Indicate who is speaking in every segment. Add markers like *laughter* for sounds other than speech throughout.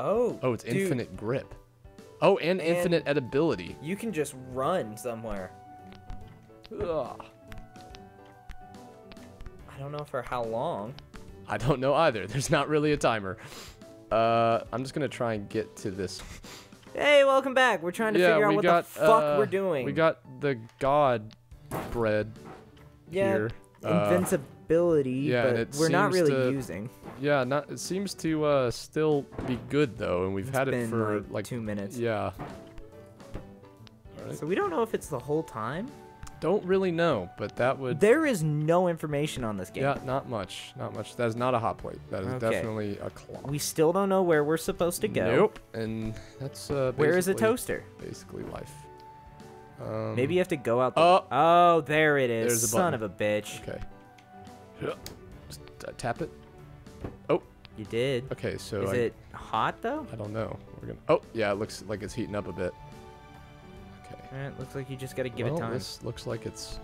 Speaker 1: Oh.
Speaker 2: Oh, it's
Speaker 1: dude,
Speaker 2: infinite grip. Oh, and,
Speaker 1: And-
Speaker 2: infinite edibility.
Speaker 1: You can just run somewhere.
Speaker 2: Ugh.
Speaker 1: I don't know for how long.
Speaker 2: I don't know either. *laughs* There's not really a timer. Uh, I'm just gonna try and get to this.
Speaker 1: Hey, welcome back. We're trying to
Speaker 2: yeah,
Speaker 1: figure out what
Speaker 2: got.
Speaker 1: the fuck
Speaker 2: uh,
Speaker 1: we're doing.
Speaker 2: We got the god bread
Speaker 1: yeah,
Speaker 2: here. Uh,
Speaker 1: invincibility,
Speaker 2: yeah,
Speaker 1: but we're not really
Speaker 2: to-
Speaker 1: using.
Speaker 2: yeah, not. It seems to uh, still be good though, and we've
Speaker 1: It's
Speaker 2: had it for
Speaker 1: like,
Speaker 2: like
Speaker 1: two minutes.
Speaker 2: Yeah. Right.
Speaker 1: So we don't know if it's the whole time.
Speaker 2: Don't really know, but that would.
Speaker 1: There is no information on this game.
Speaker 2: Yeah, not much. Not much. That is not a hot plate. That is
Speaker 1: Okay.
Speaker 2: definitely a clock.
Speaker 1: We still don't know where we're supposed to go.
Speaker 2: Nope. And that's uh.
Speaker 1: Where is a toaster?
Speaker 2: Basically life. Um,
Speaker 1: Maybe you have to go out. The-
Speaker 2: Oh.
Speaker 1: oh, there it is.
Speaker 2: A
Speaker 1: Son
Speaker 2: button.
Speaker 1: of a bitch.
Speaker 2: Okay. Yeah. Just uh, tap it. Oh.
Speaker 1: You did.
Speaker 2: Okay. So
Speaker 1: is
Speaker 2: I,
Speaker 1: it hot though?
Speaker 2: I don't know. We're gonna. Oh yeah. It looks like it's heating up a bit. Okay.
Speaker 1: Alright, looks like you just gotta give
Speaker 2: well,
Speaker 1: it time.
Speaker 2: this looks like it's.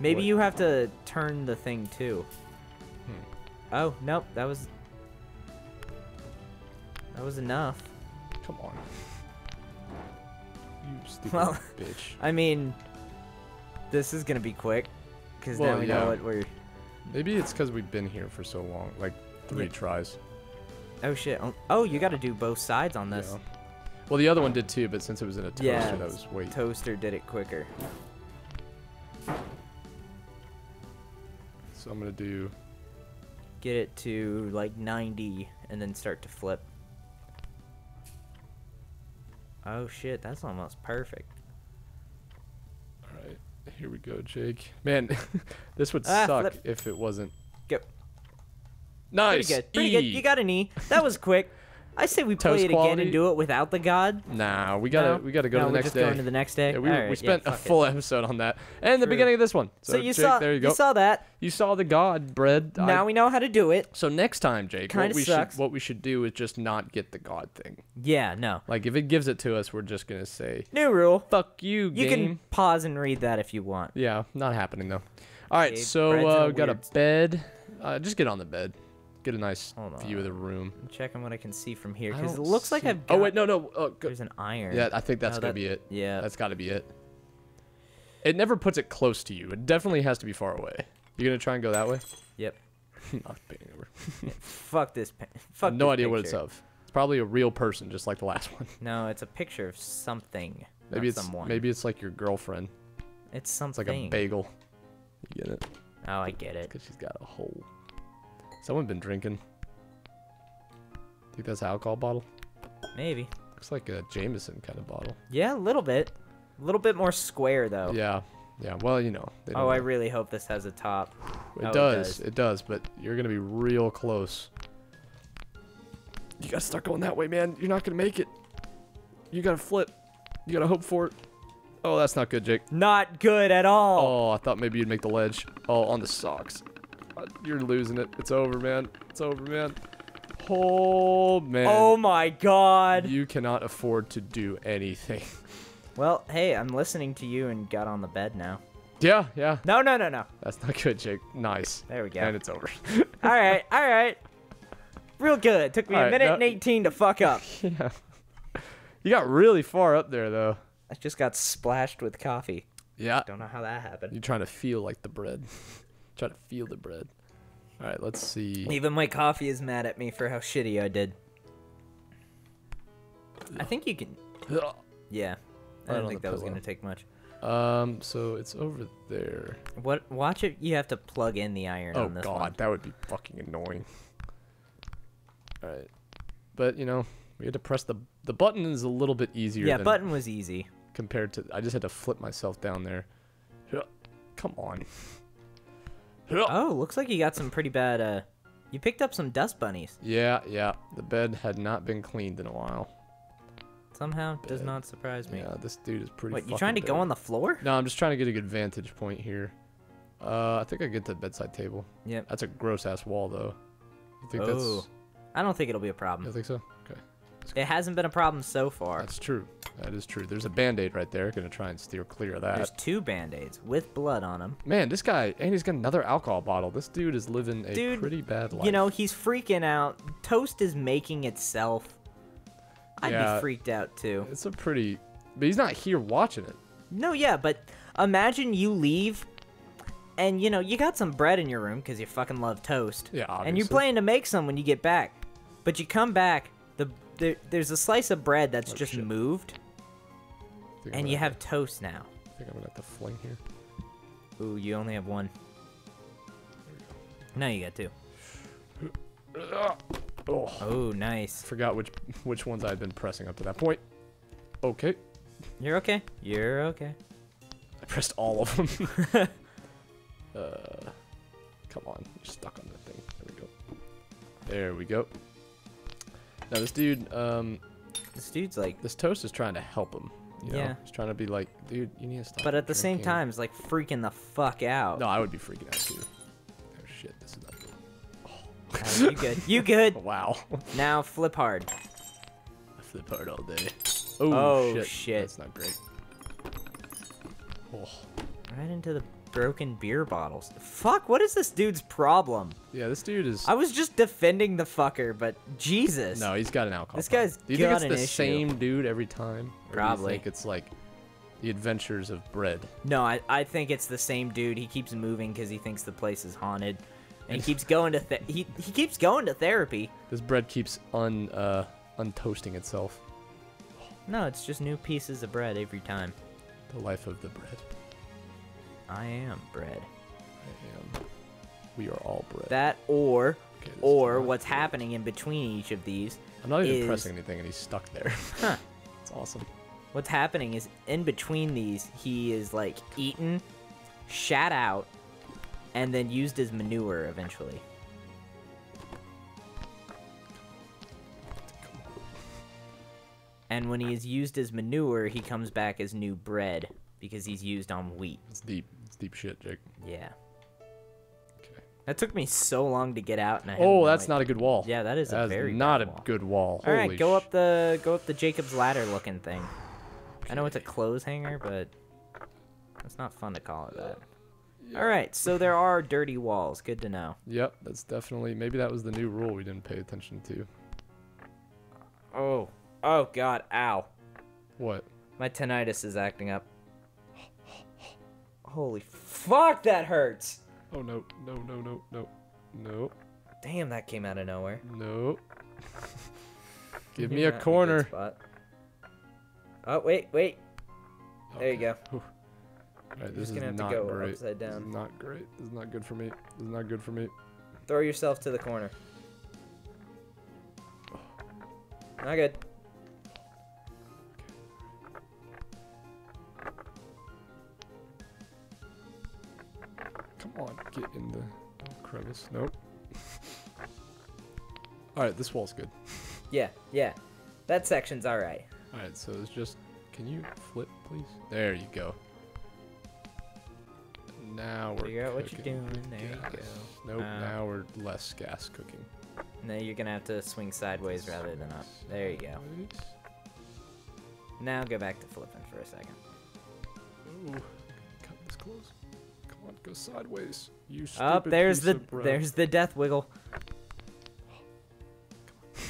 Speaker 1: Maybe
Speaker 2: what-
Speaker 1: you have to turn the thing too.
Speaker 2: Hmm.
Speaker 1: Oh, nope, that was that was enough.
Speaker 2: Come on. You stupid
Speaker 1: Well,
Speaker 2: bitch. *laughs*
Speaker 1: I mean, this is gonna be quick because now we
Speaker 2: yeah.
Speaker 1: know what we're.
Speaker 2: Maybe it's because we've been here for so long, like three
Speaker 1: Yeah.
Speaker 2: tries.
Speaker 1: Oh shit! Oh, oh you got to do both sides on this.
Speaker 2: Yeah. Well, the other one did too, but since it was in a toaster,
Speaker 1: Yeah,
Speaker 2: that was way.
Speaker 1: Toaster did it quicker.
Speaker 2: So I'm gonna do.
Speaker 1: Get it to like 90 and then start to flip. Oh shit, that's almost perfect.
Speaker 2: Here we go, Jake. Man, *laughs* this would
Speaker 1: Ah,
Speaker 2: suck
Speaker 1: flip.
Speaker 2: if it wasn't.
Speaker 1: Go.
Speaker 2: Nice.
Speaker 1: Pretty good. Pretty good.
Speaker 2: E.
Speaker 1: You got an E. That was quick. *laughs* I say we play
Speaker 2: Toast
Speaker 1: it again
Speaker 2: quality?
Speaker 1: and do it without the god.
Speaker 2: Nah, we gotta
Speaker 1: No?
Speaker 2: we gotta go
Speaker 1: no,
Speaker 2: to the
Speaker 1: we're
Speaker 2: next
Speaker 1: just
Speaker 2: day.
Speaker 1: going to the next day.
Speaker 2: yeah, we,
Speaker 1: Alright,
Speaker 2: we spent
Speaker 1: yeah,
Speaker 2: a
Speaker 1: fuck it.
Speaker 2: full episode on that, and the
Speaker 1: True.
Speaker 2: beginning of this one.
Speaker 1: So,
Speaker 2: So,
Speaker 1: you
Speaker 2: Jake,
Speaker 1: saw
Speaker 2: there you go.
Speaker 1: saw that.
Speaker 2: You saw the god bread. I-
Speaker 1: Now we know how to do it.
Speaker 2: so next time, Jake,
Speaker 1: Kinda
Speaker 2: what we
Speaker 1: sucks.
Speaker 2: should what we should do is just not get the god thing.
Speaker 1: Yeah, no.
Speaker 2: Like if it gives it to us, we're just gonna say
Speaker 1: New rule.
Speaker 2: fuck you,
Speaker 1: You
Speaker 2: game.
Speaker 1: can pause and read that if you want.
Speaker 2: Yeah, not happening though. All right,
Speaker 1: Okay,
Speaker 2: so
Speaker 1: in
Speaker 2: uh,
Speaker 1: a
Speaker 2: we got a
Speaker 1: weird-
Speaker 2: bed. Uh, just get on the bed. Get a nice view of the room.
Speaker 1: I'm checking what I can see from here because it looks like I've got.
Speaker 2: Oh wait, no, no. Uh, go-
Speaker 1: There's an iron.
Speaker 2: yeah, I think that's
Speaker 1: No,
Speaker 2: gonna
Speaker 1: that-
Speaker 2: be it.
Speaker 1: Yeah.
Speaker 2: That's got to be it. It never puts it close to you. It definitely has to be far away. You gonna try and go that way?
Speaker 1: Yep. *laughs*
Speaker 2: Not painting over. *laughs*
Speaker 1: Fuck this. Fuck.
Speaker 2: no
Speaker 1: this
Speaker 2: idea what it's of. It's probably a real person, just like the last one. *laughs*
Speaker 1: No, it's a picture of something.
Speaker 2: Maybe it's
Speaker 1: someone.
Speaker 2: maybe it's like your girlfriend.
Speaker 1: it's
Speaker 2: It's
Speaker 1: something.
Speaker 2: like a bagel. You get it?
Speaker 1: Oh, I get it.
Speaker 2: Because she's got a hole. Someone been drinking. Think that's an alcohol bottle?
Speaker 1: Maybe.
Speaker 2: Looks like a Jameson kind of bottle.
Speaker 1: Yeah, a little bit. A little bit more square though.
Speaker 2: Yeah, yeah. Well, you know.
Speaker 1: Oh, I really hope this has a top.
Speaker 2: It
Speaker 1: Oh, it
Speaker 2: does.
Speaker 1: does.
Speaker 2: It does. But you're gonna be real close. You gotta start going that way, man. You're not gonna make it. You gotta flip. You gotta hope for it. Oh, that's not good, Jake.
Speaker 1: Not good at all.
Speaker 2: Oh, I thought maybe you'd make the ledge. Oh, on the socks. You're losing it. It's over, man. It's over, man. Oh, man.
Speaker 1: Oh my god.
Speaker 2: You cannot afford to do anything. *laughs*
Speaker 1: Well, hey, I'm listening to you and got on the bed now.
Speaker 2: yeah, yeah.
Speaker 1: No, no, no, no.
Speaker 2: That's not good, Jake. Nice.
Speaker 1: There we go.
Speaker 2: And it's over. *laughs*
Speaker 1: all right, all right. Real good. Took me
Speaker 2: All
Speaker 1: a
Speaker 2: right,
Speaker 1: minute
Speaker 2: now-
Speaker 1: and 18 to fuck up. *laughs*
Speaker 2: yeah. You got really far up there, though.
Speaker 1: I just got splashed with coffee.
Speaker 2: Yeah.
Speaker 1: Don't know how that happened.
Speaker 2: You're trying to feel like the bread. Try to feel the bread. All right, let's see.
Speaker 1: Even my coffee is mad at me for how shitty I did. I think you can. *sighs* Yeah. I don't
Speaker 2: on
Speaker 1: think that was gonna take much.
Speaker 2: Um, so it's over there.
Speaker 1: What? Watch it. You have to plug in the iron
Speaker 2: Oh
Speaker 1: on this
Speaker 2: god,
Speaker 1: one.
Speaker 2: that would be fucking annoying. All right, but you know we had to press the the button is a little bit easier.
Speaker 1: Yeah, button was easy.
Speaker 2: compared to I just had to flip myself down there. *sighs* Come on.
Speaker 1: Oh, looks like you got some pretty bad. Uh, you picked up some dust bunnies.
Speaker 2: Yeah, yeah. The bed had not been cleaned in a while.
Speaker 1: Somehow does not surprise me.
Speaker 2: Yeah, this dude is pretty.
Speaker 1: what? You trying to go on the floor?
Speaker 2: No, I'm just trying to get a good vantage point here. Uh, I think I get to the bedside table.
Speaker 1: Yep.
Speaker 2: That's a gross ass wall, though. You think
Speaker 1: Oh,
Speaker 2: that's?
Speaker 1: I don't think it'll be a
Speaker 2: You
Speaker 1: problem.
Speaker 2: think so? Okay,
Speaker 1: It hasn't been a problem so far.
Speaker 2: that's true. That is true. There's a band-aid right there. Gonna try and steer clear of that.
Speaker 1: There's two band-aids with blood on them.
Speaker 2: Man, this guy, and he's got another alcohol bottle. This dude is living a
Speaker 1: Dude,
Speaker 2: pretty bad life.
Speaker 1: You know, he's freaking out. Toast is making itself. I'd
Speaker 2: Yeah.
Speaker 1: be freaked out too.
Speaker 2: It's a pretty. But he's not here watching it.
Speaker 1: No, yeah, but imagine you leave and you know, you got some bread in your room because you fucking love toast.
Speaker 2: Yeah, obviously.
Speaker 1: And you're planning to make some when you get back. But you come back, the there, there's a slice of bread that's
Speaker 2: Oh,
Speaker 1: just
Speaker 2: shit.
Speaker 1: moved,
Speaker 2: think
Speaker 1: and you
Speaker 2: have
Speaker 1: have toast now.
Speaker 2: I think I'm gonna have to fling here.
Speaker 1: Ooh, you only have one. Now you got two.
Speaker 2: Oh,
Speaker 1: Oh, nice.
Speaker 2: forgot which which ones I had been pressing up to that point. Okay,
Speaker 1: You're okay. You're okay.
Speaker 2: I pressed all of them. *laughs* uh, come on, you're stuck on that thing. There we go. There we go. Now this dude, um,
Speaker 1: This dude's like,
Speaker 2: this toast is trying to help him. You know?
Speaker 1: Yeah.
Speaker 2: He's trying to be like, dude, you need to stop.
Speaker 1: but at the same time, it's like freaking the fuck out.
Speaker 2: No, I would be freaking out too. Oh shit, this is not good.
Speaker 1: Oh, you good? You good? *laughs*
Speaker 2: Wow.
Speaker 1: Now flip hard.
Speaker 2: I flip hard all day. Oh,
Speaker 1: Oh,
Speaker 2: shit.
Speaker 1: shit.
Speaker 2: That's not great. Oh.
Speaker 1: Right into the broken beer bottles. Fuck, what is this dude's problem?
Speaker 2: Yeah, this dude is.
Speaker 1: I was just defending the fucker, but Jesus.
Speaker 2: No, he's got an alcohol.
Speaker 1: This
Speaker 2: problem.
Speaker 1: guy's
Speaker 2: Do you think it's the
Speaker 1: issue.
Speaker 2: same dude every time? Or
Speaker 1: Probably.
Speaker 2: Do you think it's like the adventures of bread?
Speaker 1: No, I, I think it's the same dude. He keeps moving because he thinks the place is haunted. And he keeps going to th- he, he keeps going to therapy.
Speaker 2: This bread keeps un uh untoasting itself.
Speaker 1: No, it's just new pieces of bread every time.
Speaker 2: The life of the bread.
Speaker 1: I am bread.
Speaker 2: I am. We are all bread.
Speaker 1: That or
Speaker 2: Okay,
Speaker 1: or what's
Speaker 2: good.
Speaker 1: happening in between each of these.
Speaker 2: I'm not even
Speaker 1: is-
Speaker 2: pressing anything, and he's stuck there.
Speaker 1: Huh. *laughs*
Speaker 2: It's awesome.
Speaker 1: What's happening is in between these, he is like eaten, shat out, and then used as manure eventually. And when he is used as manure, he comes back as new bread because he's used on wheat.
Speaker 2: It's deep. Deep shit, Jake.
Speaker 1: Yeah.
Speaker 2: Okay.
Speaker 1: That took me so long to get out. And I
Speaker 2: Oh, that's not a good wall.
Speaker 1: Yeah, that is a
Speaker 2: That is
Speaker 1: very
Speaker 2: not
Speaker 1: bad
Speaker 2: a
Speaker 1: wall.
Speaker 2: good wall.
Speaker 1: All right,
Speaker 2: Holy
Speaker 1: go
Speaker 2: sh-
Speaker 1: up the go up the Jacob's ladder looking thing. I know it's a clothes hanger, but it's not fun to call it that. All right, so there are dirty walls. Good to know.
Speaker 2: Yep, that's definitely. Maybe that was the new rule we didn't pay attention to.
Speaker 1: Oh, oh God, ow!
Speaker 2: What?
Speaker 1: My tinnitus is acting up. Holy fuck, that hurts!
Speaker 2: Oh no, no, no, no, no, no,
Speaker 1: Damn, that came out of nowhere.
Speaker 2: no. *laughs* Give
Speaker 1: You're
Speaker 2: me a corner.
Speaker 1: spot. Oh wait, wait. There you go.
Speaker 2: All right, this
Speaker 1: just
Speaker 2: is
Speaker 1: gonna have to
Speaker 2: not
Speaker 1: go
Speaker 2: great.
Speaker 1: upside
Speaker 2: This
Speaker 1: down.
Speaker 2: is not great. This is not good for me. This is not good for me.
Speaker 1: Throw yourself to the corner. Not good.
Speaker 2: On, get in the crevice. Nope. All right, this wall's good.
Speaker 1: Yeah, yeah. That section's alright.
Speaker 2: All right, so it's just. Can you flip, please? There you go. Now we're
Speaker 1: Figure out what you're doing. There you go.
Speaker 2: Nope.
Speaker 1: Uh,
Speaker 2: now we're less gas cooking.
Speaker 1: No, you're gonna have to swing sideways rather than up. There you go.
Speaker 2: Sideways.
Speaker 1: Now go back to flipping for a second.
Speaker 2: Ooh, cut this close. Come on, go sideways. You
Speaker 1: Up
Speaker 2: stupid
Speaker 1: there's
Speaker 2: piece
Speaker 1: the
Speaker 2: of
Speaker 1: there's the death wiggle.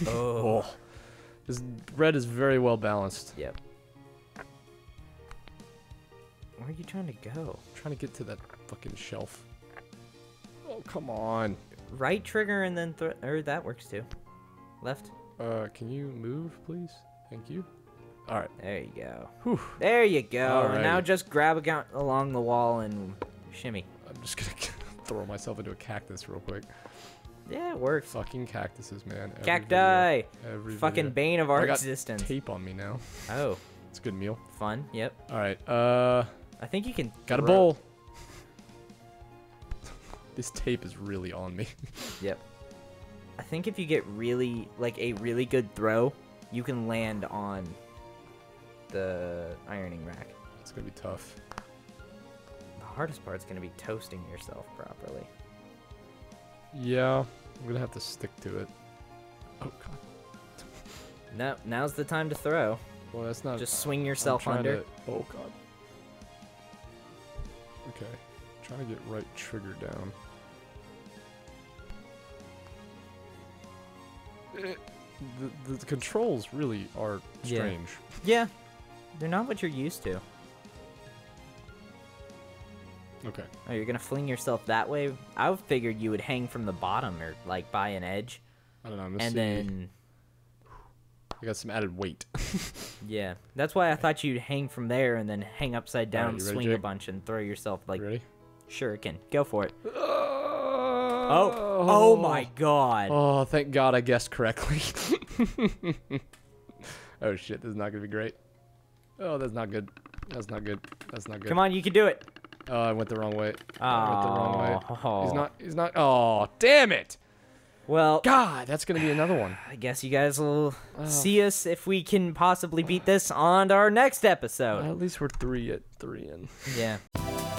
Speaker 2: Oh. This bread is very well balanced.
Speaker 1: Yep. Where are you trying to go?
Speaker 2: trying to get to that fucking shelf. Oh, come on.
Speaker 1: Right trigger and then th- or that works too. Left.
Speaker 2: Uh, can you move, please? Thank you. All right.
Speaker 1: There you go.
Speaker 2: Whew.
Speaker 1: There you go. And now just grab a gun along the wall and shimmy.
Speaker 2: I'm just gonna *laughs* throw myself into a cactus real quick.
Speaker 1: Yeah, it works.
Speaker 2: Fucking cactuses, man. Every
Speaker 1: Cacti.
Speaker 2: Video, every
Speaker 1: Fucking
Speaker 2: video.
Speaker 1: bane of our
Speaker 2: I got
Speaker 1: existence.
Speaker 2: tape on me now.
Speaker 1: Oh, *laughs*
Speaker 2: It's a good meal.
Speaker 1: fun. Yep.
Speaker 2: All right. Uh,
Speaker 1: I think you can.
Speaker 2: got a
Speaker 1: throw-
Speaker 2: bowl. *laughs* this tape is really on me.
Speaker 1: Yep. I think if you get really like a really good throw, you can land on the ironing rack.
Speaker 2: it's gonna be tough.
Speaker 1: The hardest part's gonna be toasting yourself properly.
Speaker 2: Yeah, I'm gonna have to stick to it. Oh god.
Speaker 1: No, now's the time to throw.
Speaker 2: Well, that's not.
Speaker 1: Just swing yourself under.
Speaker 2: to- oh god. Okay, trying to get right trigger down. Eh, the, the controls really are
Speaker 1: Yeah.
Speaker 2: strange.
Speaker 1: Yeah, they're not what you're used to.
Speaker 2: Okay.
Speaker 1: Oh, you're gonna fling yourself that way? I figured you would hang from the bottom or like by an edge,
Speaker 2: I don't know. I'm
Speaker 1: and
Speaker 2: see.
Speaker 1: then
Speaker 2: I got some added weight. *laughs*
Speaker 1: yeah, that's why I thought you'd hang from there and then hang upside down,
Speaker 2: Alright, you ready,
Speaker 1: swing a bunch, and throw yourself like
Speaker 2: You ready?
Speaker 1: shuriken. Go for it.
Speaker 2: Uh, oh,
Speaker 1: Oh, oh my god.
Speaker 2: Oh, thank God I guessed correctly. *laughs* oh shit, this is not gonna be great. Oh, that's not good. That's not good. That's not good.
Speaker 1: Come on, you can do it.
Speaker 2: Oh, I went the wrong way. I went the wrong way.
Speaker 1: Oh.
Speaker 2: He's not. He's not. Oh, damn it!
Speaker 1: Well,
Speaker 2: God, that's gonna be another one. *sighs*
Speaker 1: I guess you guys will
Speaker 2: Oh.
Speaker 1: see us if we can possibly beat this on our next episode.
Speaker 2: At least we're three at three in.
Speaker 1: Yeah. *laughs*